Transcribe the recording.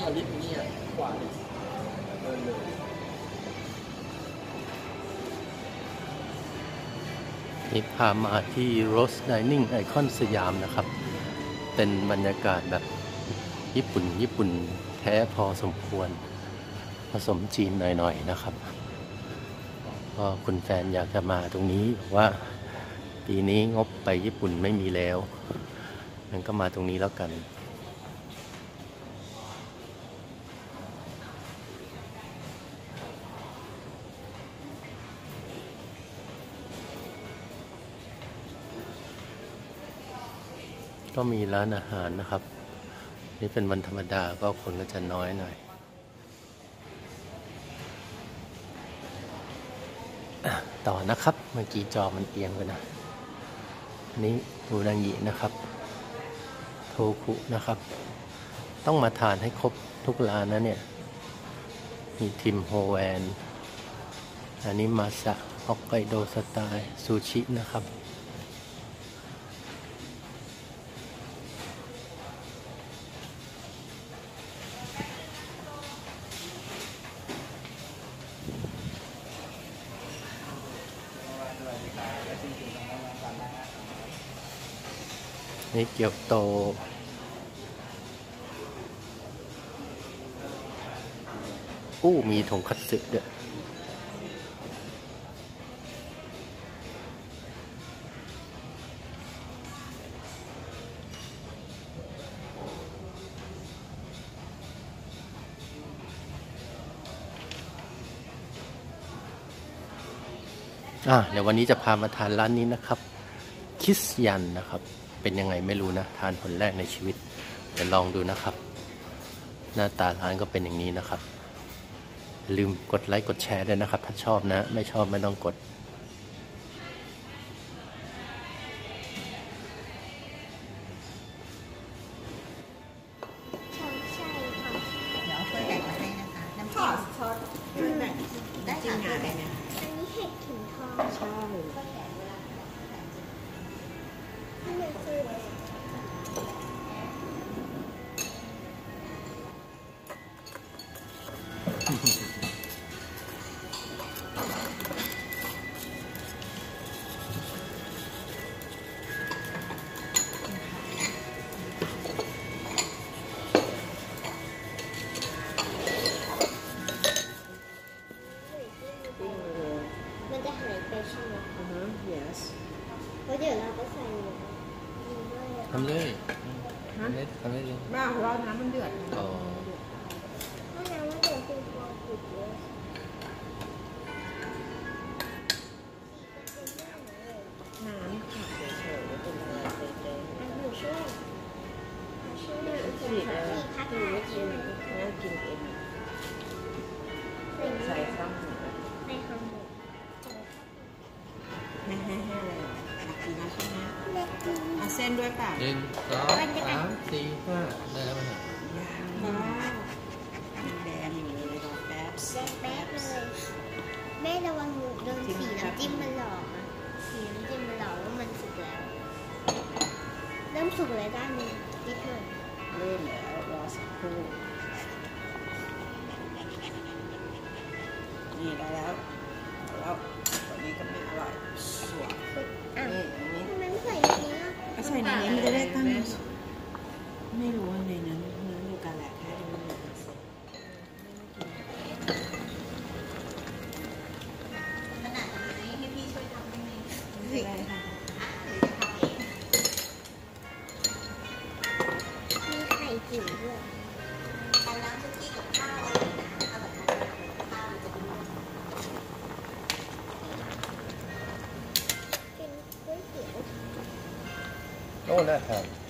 เอาลิฟต์นี่อะขวาเดินเลยนี่พามาที่ Rose Dining Icon สยามนะครับ เป็นบรรยากาศแบบญี่ปุ่น ญี่ปุ่นแท้พอสมควร ผสมจีนหน่อย ๆ นะครับก็คุณแฟนอยากจะมาตรงนี้บอกว่า ปีนี้งบไปญี่ปุ่นไม่มีแล้ว มันก็มาตรงนี้แล้วกัน ก็มีร้านอาหารนะครับ นี่เป็นวันธรรมดาก็คนก็จะน้อยหน่อย ต่อนะครับ เมื่อกี้จอมันเอียงไปนะนนี้อูนางินะครับ โทคุนะครับ ต้องมาทานให้ครบทุกร้านนะเนี่ย มีทิมโฮแวน อันนี้มาสะฮอกไกโดสไตล์ซูชินะครับ นี่เกียวโต อู้มีทงคัตสึด้วยอะเดี๋ยววันนี้จะพามาทานร้านนี้นะครับ คิสยันนะครับ เป็นยังไงไม่รู้นะ ทานผลแรกในชีวิตเดี๋ยวลองดูนะครับ หน้าตาร้านก็เป็นอย่างนี้นะครับอย่าลืมกดไลค์กดแชร์ด้วยนะครับ ถ้าชอบนะ ไม่ชอบไม่ต้องกดใช่ใช่ค่ะเดี๋ยวเอาถ้วยแบ่งมาให้นะคะ น้ำทจิ้อมดทอดถ้วยแบ่งได้ค่ะถ้วยแบ่งอันนี้เห็ดขิงทอง ใช่ ทำเลยฮะทำเลยทำเลยเลยมากรอน้ำมันเดือดอ๋อถ้าน้ำมันเดือดคือพอขุดเยอะน้ำค่ะเฉยๆไม่เป็นอะไรเจ๊อันหนูช่วยช่วยหนูๆช่ฉีวยดเลยพักคือหาไม่ใช่กินไหมงั้นกินเองใส่ซ้ำหนึ่งในคำ เอาเส้นด้วยป่ะหนึ่งสองสามสี่ห้าได้แล้วมั้ยยังแดงอยู่เลยรอแป๊บแดงแป๊บเลยแม่ระวังหนูโดนสีน้ำจิ้มมันหลอกอะสีน้ำจิ้มมันหลอกว่ามันสุกแล้ว เริ่มสุกแล้วด้านนี้นิดหน่อยเริ่มแล้วรอสักครู่นี่ได้แล้วแล้ว เป็น